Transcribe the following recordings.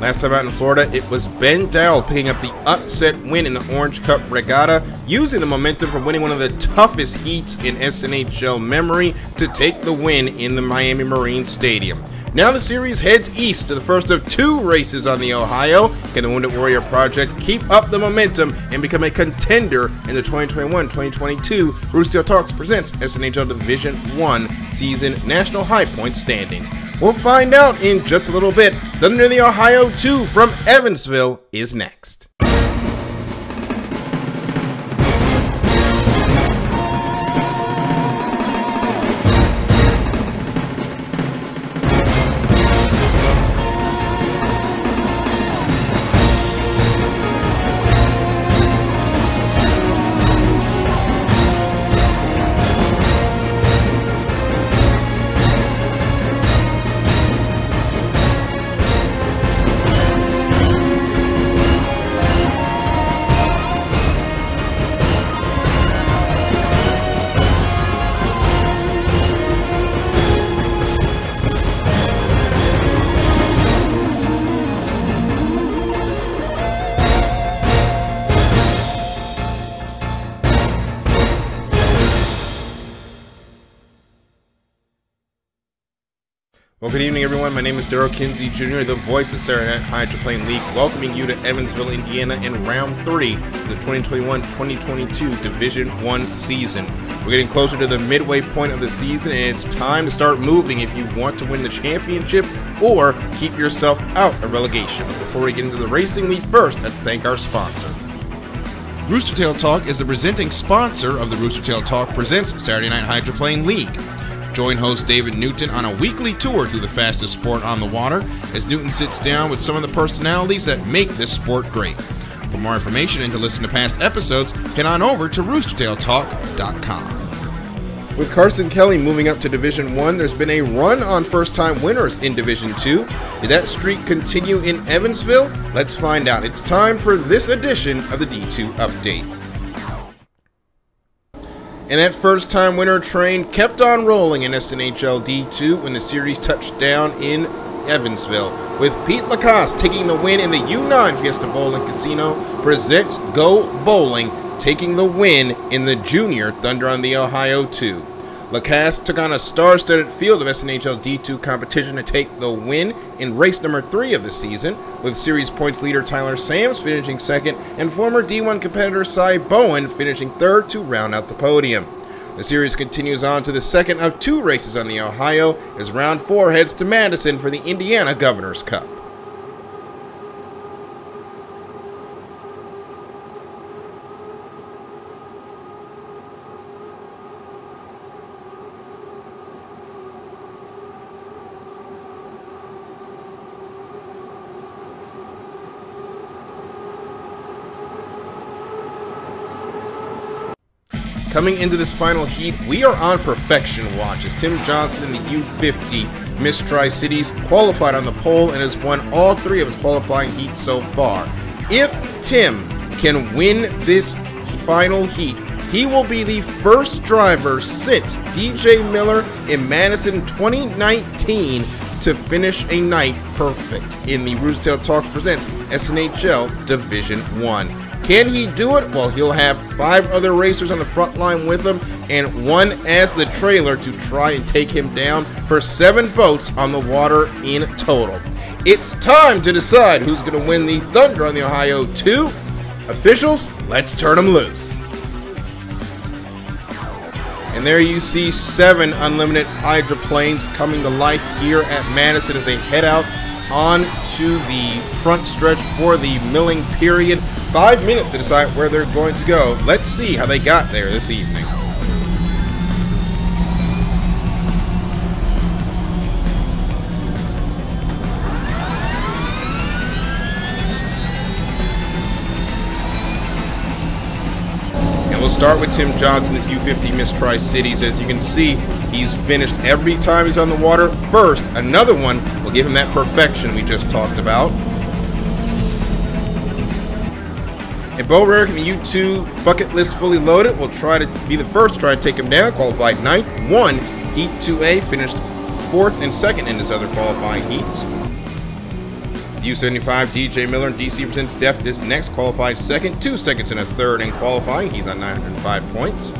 Last time out in Florida, it was Ben Dowell picking up the upset win in the Orange Cup Regatta, using the momentum from winning one of the toughest heats in SNHL memory to take the win in the Miami Marine Stadium. Now the series heads east to the first of two races on the Ohio. Can the Wounded Warrior Project keep up the momentum and become a contender in the 2021-2022 Rooster Talks presents SNHL Division 1 season national high point standings? We'll find out in just a little bit. Thunder the Ohio 2 from Evansville is next. Well, good evening, everyone. My name is Daryl Kinsey Jr., the voice of Night Hydroplane League, welcoming you to Evansville, Indiana in round three of the 2021-2022 Division One season. We're getting closer to the midway point of the season, and it's time to start moving if you want to win the championship or keep yourself out of relegation. Before we get into the racing, we first have to thank our sponsor. Roostertail Talk is the presenting sponsor of the Roostertail Talk Presents Saturday Night Hydroplane League. Join host David Newton on a weekly tour through the fastest sport on the water as Newton sits down with some of the personalities that make this sport great. For more information and to listen to past episodes, head on over to roostertailtalk.com. With Carson Kelly moving up to Division 1, there's been a run on first-time winners in Division 2. Did that streak continue in Evansville? Let's find out. It's time for this edition of the D2 Update. And that first time winner train kept on rolling in SNHL D2 when the series touched down in Evansville, with Pete Lacoste taking the win in the U9 Fiesta Bowling Casino presents Go Bowling, taking the win in the Junior Thunder on the Ohio 2. Lacoste took on a star-studded field of SNHL D2 competition to take the win in race number three of the season, with series points leader Tyler Sams finishing second and former D1 competitor Cy Bowen finishing third to round out the podium. The series continues on to the second of two races on the Ohio as round four heads to Madison for the Indiana Governor's Cup. Coming into this final heat, we are on perfection watch as Tim Johnson in the U50 Miss Tri Cities qualified on the pole and has won all three of his qualifying heats so far. If Tim can win this final heat, he will be the first driver since DJ Miller in Madison 2019 to finish a night perfect in the Tail Talks Presents SNHL Division 1. Can he do it? Well, he'll have five other racers on the front line with him and one as the trailer to try and take him down for seven boats on the water in total. It's time to decide who's going to win the Thunder on the Ohio 2. Officials, let's turn them loose. And there you see seven unlimited hydroplanes coming to life here at Madison as they head out on to the front stretch for the milling period five minutes to decide where they're going to go. Let's see how they got there this evening. Start with Tim Johnson's U50 Miss Tri Cities. As you can see, he's finished every time he's on the water first. Another one will give him that perfection we just talked about. And Bo Rarick in the U2 bucket list fully loaded will try to be the first to try to take him down. Qualified ninth, won Heat 2A, finished fourth and second in his other qualifying heats. U75 DJ Miller and DC presents Def this next qualified second, two seconds and a third in qualifying. He's on 905 points.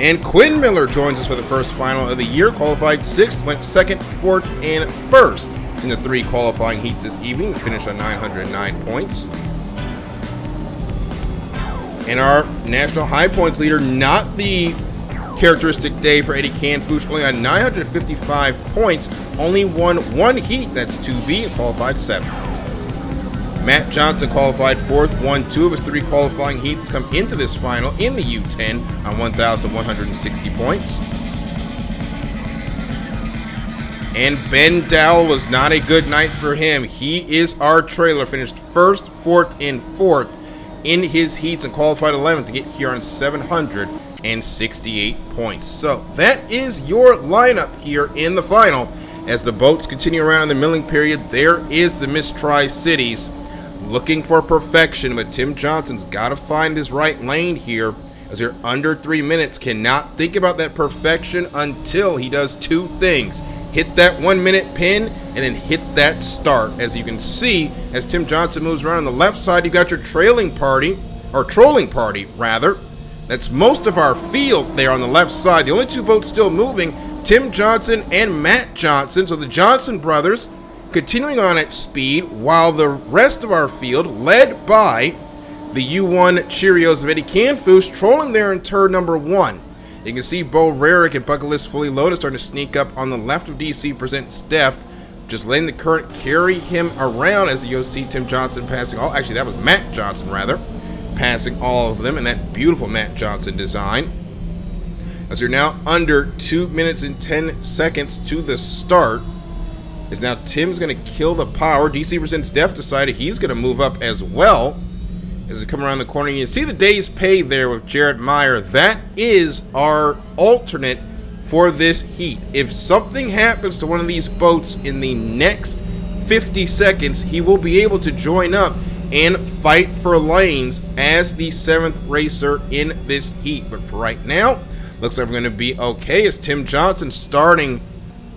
And Quinn Miller joins us for the first final of the year. Qualified sixth, went second, fourth, and first in the three qualifying heats this evening. Finished on 909 points. And our national high points leader, not the characteristic day for Eddie Canfoosh, only on 955 points, only won one heat, that's 2B, and qualified seventh. Matt Johnson qualified fourth, won two of his three qualifying heats come into this final in the U10 on 1,160 points. And Ben Dowell was not a good night for him. He is our trailer, finished first, fourth, and fourth in his heats and qualified 11th to get here on 768 points. So that is your lineup here in the final. As the boats continue around in the milling period, there is the Miss Tri Cities looking for perfection, but Tim Johnson's got to find his right lane here as you're under three minutes. Cannot think about that perfection until he does two things. Hit that one minute pin and then hit that start. As you can see, as Tim Johnson moves around on the left side, you've got your trailing party, or trolling party, rather. That's most of our field there on the left side. The only two boats still moving, Tim Johnson and Matt Johnson. So the Johnson brothers continuing on at speed, while the rest of our field, led by the U1 Cheerios of Eddie Canfoosh, trolling there in turn number one. You can see Bo Rarick and Bucketlist Fully Loaded starting to sneak up on the left of DC Present Deft, just letting the current carry him around as you'll see Tim Johnson passing all. Actually, that was Matt Johnson, rather, passing all of them in that beautiful Matt Johnson design. As you're now under 2 minutes and 10 seconds to the start, is now Tim's going to kill the power. DC Presents Def decided he's going to move up as well. As they come around the corner, you see the day's pay there with Jarrett Meyer. That is our alternate for this heat. If something happens to one of these boats in the next 50 seconds, he will be able to join up and fight for lanes as the seventh racer in this heat. But for right now, looks like we're going to be okay as Tim Johnson starting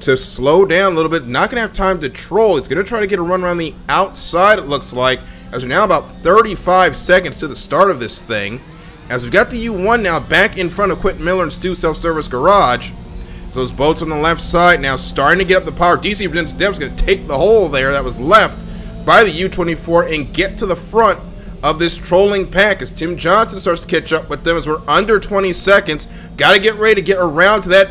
to slow down a little bit. Not going to have time to troll. He's going to try to get a run around the outside, it looks like, as we're now about 35 seconds to the start of this thing. As we've got the U1 now back in front of Quentin Miller and Stu Self-Service Garage. So those boats on the left side now starting to get up the power. DC Presents Dev's going to take the hole there that was left by the U24 and get to the front of this trolling pack as Tim Johnson starts to catch up with them as we're under 20 seconds. Got to get ready to get around to that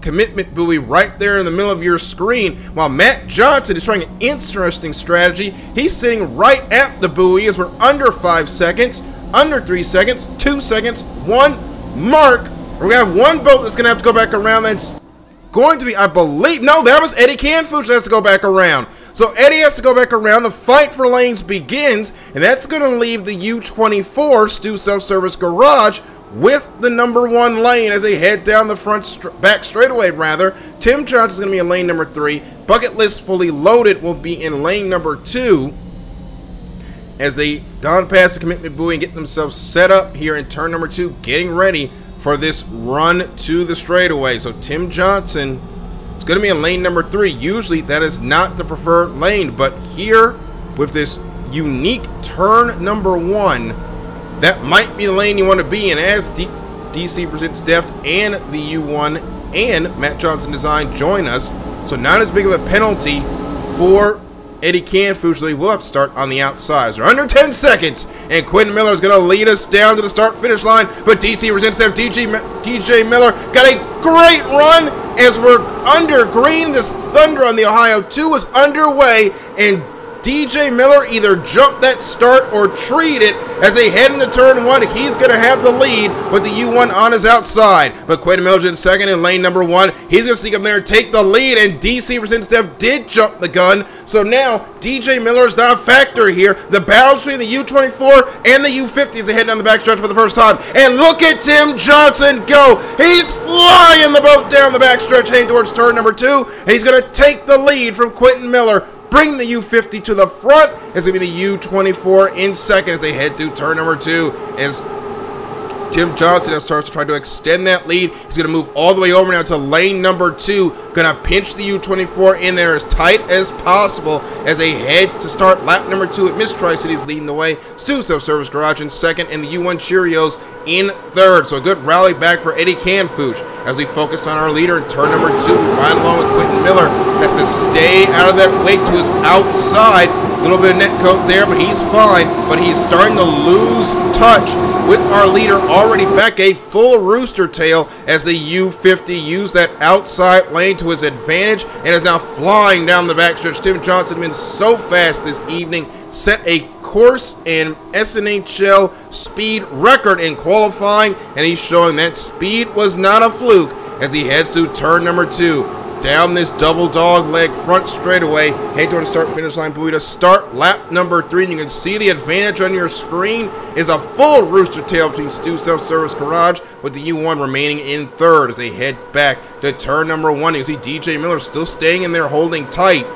commitment buoy right there in the middle of your screen while Matt Johnson is trying an interesting strategy. He's sitting right at the buoy as we're under five seconds, under three seconds, two seconds, one mark. We're going to have one boat that's going to have to go back around that's going to be, I believe, no, that was Eddie Canfoosh that has to go back around. So Eddie has to go back around. The fight for lanes begins, and that's going to leave the U24 Stu Self-Service Garage with the number one lane as they head down the front st back straightaway rather. Tim Johnson is going to be in lane number three. Bucket list fully loaded will be in lane number two as they gone past the commitment buoy and get themselves set up here in turn number two, getting ready for this run to the straightaway. So Tim Johnson is going to be in lane number three. Usually that is not the preferred lane, but here with this unique turn number one, that might be the lane you want to be in as D DC presents Deft and the U1 and Matt Johnson Design join us. So not as big of a penalty for Eddie Canfoosh. They will have to start on the outside. They're under 10 seconds, and Quentin Miller is going to lead us down to the start-finish line. But DC presents Deft. DJ, DJ Miller got a great run as we're under green. This Thunder on the Ohio 2 is underway, and DJ Miller either jumped that start or treed it as they head into turn one. He's going to have the lead with the U1 on his outside. But Quentin Miller's in second in lane number one. He's going to sneak up there and take the lead. And DC Presents Dev did jump the gun. So now DJ Miller is not a factor here. The battle between the U24 and the U50 as they head down the backstretch for the first time. And look at Tim Johnson go. He's flying the boat down the backstretch heading towards turn number two. And he's going to take the lead from Quentin Miller bring the U50 to the front. It's going to be the U24 in second as they head through turn number two. As Tim Johnson starts to try to extend that lead. He's going to move all the way over now to lane number two. To pinch the U24 in there as tight as possible as they head to start lap number two at Miss Tri-Cities leading the way. Stu Self-Service Garage in second and the U1 Cheerios in third. So a good rally back for Eddie Canfouche as we focused on our leader in turn number two. Ryan along with Quentin Miller has to stay out of that wake to his outside. A little bit of net coat there, but he's fine. But he's starting to lose touch with our leader already back a full rooster tail as the U50 used that outside lane to his advantage and is now flying down the backstretch. Tim Johnson been so fast this evening, set a course and SNHL speed record in qualifying, and he's showing that speed was not a fluke as he heads to turn number two down this double dog leg front straightaway, head toward the start finish line buoy to start lap number three. And you can see the advantage on your screen is a full rooster tail between Stu Self Service Garage with the U1 remaining in third as they head back to turn number one. You see DJ Miller still staying in there holding tight.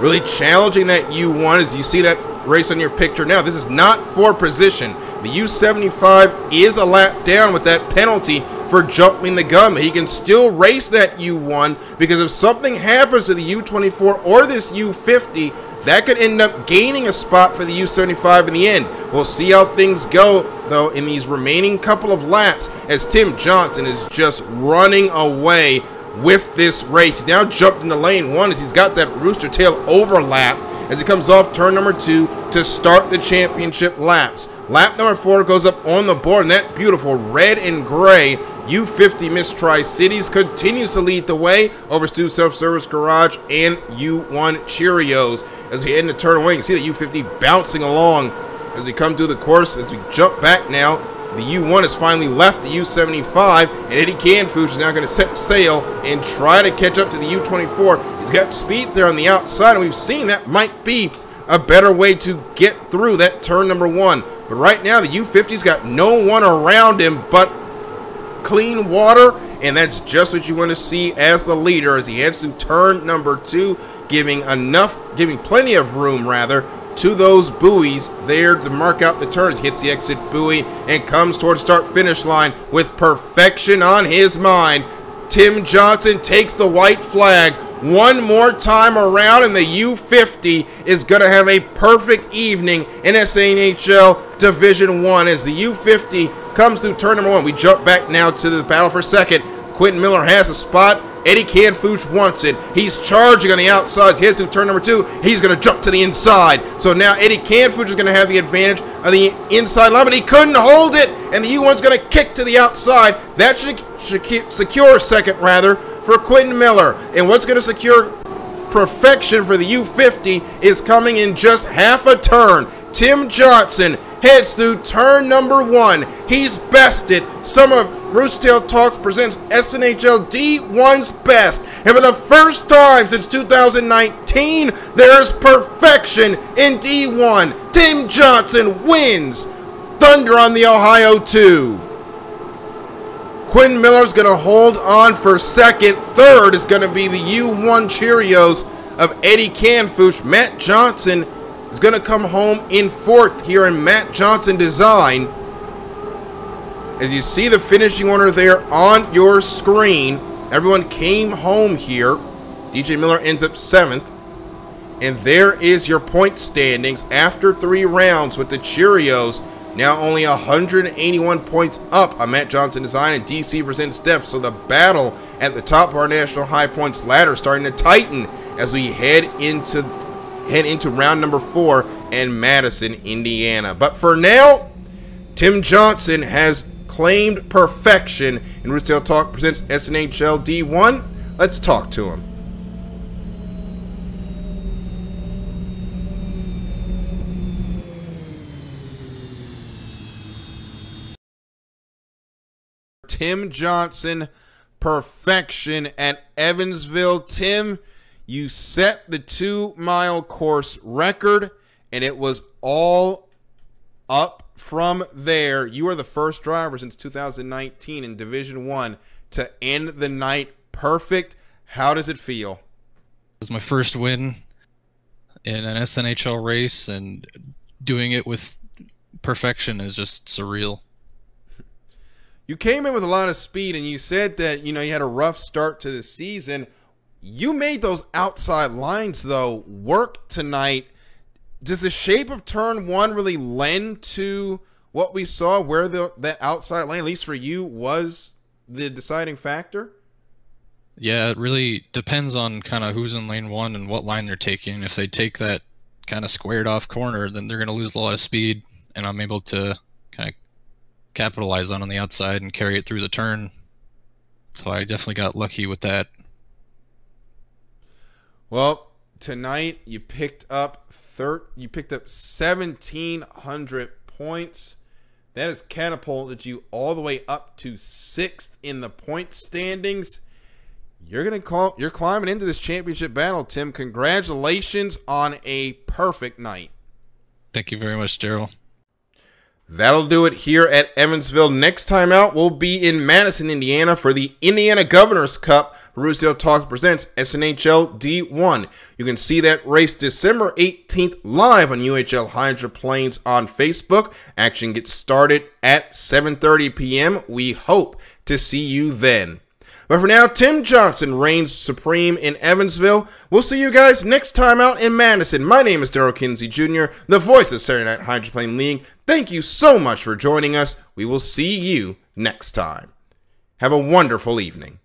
Really challenging that U1 as you see that race on your picture now. This is not for position. The U75 is a lap down with that penalty for jumping the gun. He can still race that U1 because if something happens to the U24 or this U50, that could end up gaining a spot for the U75 in the end. We'll see how things go, though, in these remaining couple of laps as Tim Johnson is just running away with this race. He's now jumped into lane one as he's got that rooster tail overlap as he comes off turn number two to start the championship laps. Lap number four goes up on the board, and that beautiful red and gray U50 Miss Tri Cities continues to lead the way over Stu Self Service Garage and U1 Cheerios. As we head into turn one, you can see the U50 bouncing along as we come through the course. As we jump back now, the U1 has finally left the U75, and Eddie Canfouche is now going to set sail and try to catch up to the U24. He's got speed there on the outside, and we've seen that might be a better way to get through that turn number one. But right now, the U50's got no one around him but clean water, and that's just what you want to see as the leader as he heads to turn number two, giving enough, giving plenty of room rather to those buoys there to mark out the turns. Hits the exit buoy and comes towards start finish line with perfection on his mind. Tim Johnson takes the white flag one more time around, and the U50 is going to have a perfect evening in SNHL Division One as the U50 comes through turn number one. We jump back now to the battle for second. Quentin Miller has a spot. Eddie Canfouche wants it. He's charging on the outside. He heads through turn number two. He's going to jump to the inside. So now Eddie Canfouche is going to have the advantage of the inside line, but he couldn't hold it, and the U1's going to kick to the outside. That should, should secure a second, rather, for Quentin Miller. And what's going to secure perfection for the U50 is coming in just half a turn. Tim Johnson heads through turn number one. He's bested some of Roostertail Talks presents SNHL D1's best. And for the first time since 2019, there's perfection in D1. Tim Johnson wins. Thunder on the Ohio 2. Quinn Miller's going to hold on for second. Third is going to be the U1 Cheerios of Eddie Canfouche. Matt Johnson is going to come home in fourth here in Matt Johnson Design. As you see the finishing order there on your screen, everyone came home here. DJ Miller ends up seventh. And there is your point standings after three rounds with the Cheerios now only 181 points up on Matt Johnson Design and DC presents Def. So the battle at the top of our national high points ladder starting to tighten as we head into head into round number four in Madison, Indiana. But for now, Tim Johnson has claimed perfection and Roostertail Talk presents SNHL D1. Let's talk to him. Tim Johnson, perfection at Evansville. Tim, you set the two mile course record, and it was all up from there. You are the first driver since 2019 in Division One to end the night perfect. How does it feel? It was my first win in an SNHL race, and doing it with perfection is just surreal. You came in with a lot of speed and you said that, you know, you had a rough start to the season. You made those outside lines, though, work tonight. Does the shape of turn one really lend to what we saw where the that outside lane, at least for you, was the deciding factor? Yeah, it really depends on kind of who's in lane one and what line they're taking. If they take that kind of squared off corner, then they're going to lose a lot of speed, and I'm able to kind of capitalize on on the outside and carry it through the turn. So I definitely got lucky with that. Well, tonight you picked up thir- you picked up 1700 points. That has catapulted you all the way up to 6th in the point standings. You're going to call you're climbing into this championship battle, Tim. Congratulations on a perfect night. Thank you very much, Daryl. That'll do it here at Evansville. Next time out, we'll be in Madison, Indiana for the Indiana Governor's Cup. Roostertail Talks presents SNHL D1. You can see that race December 18th live on UHL Hydroplanes on Facebook. Action gets started at 7:30 p.m. We hope to see you then. But for now, Tim Johnson reigns supreme in Evansville. We'll see you guys next time out in Madison. My name is Daryl Kinsey Jr., the voice of Saturday Night Hydroplane League. Thank you so much for joining us. We will see you next time. Have a wonderful evening.